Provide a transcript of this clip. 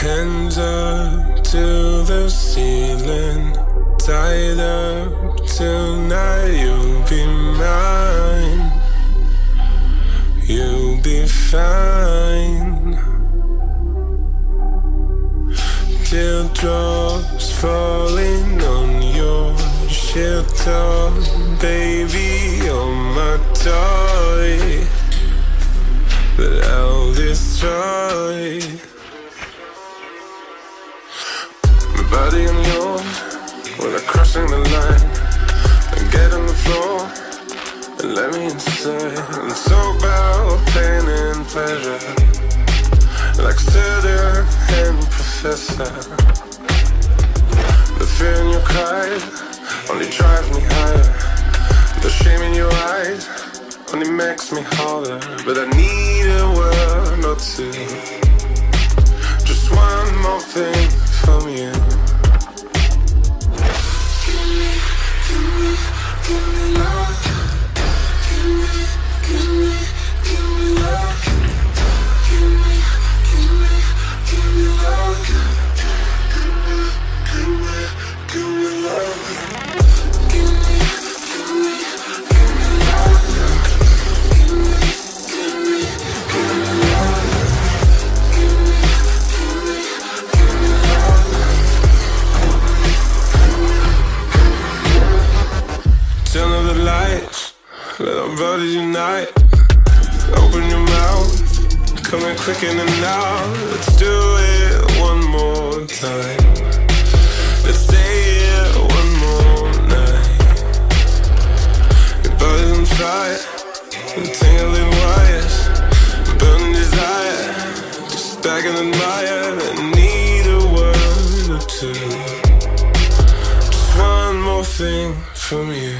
Hands up to the ceiling, tied up tonight. You'll be mine. You'll be fine. Teardrops falling on your shelter, baby. You're my toy that I'll destroy. We're crossing the line. And get on the floor and let me inside. And so about pain and pleasure, like student and professor. The fear in your cries only drives me higher. The shame in your eyes only makes me harder. But I need a word or two. Just one more thing from you. Our unite. Open your mouth, coming quick in and out. Let's do it one more time. Let's stay here one more night. Your body's on fire, tingling wires, burning desire. Just back and admire and need a word or two. Just one more thing from you.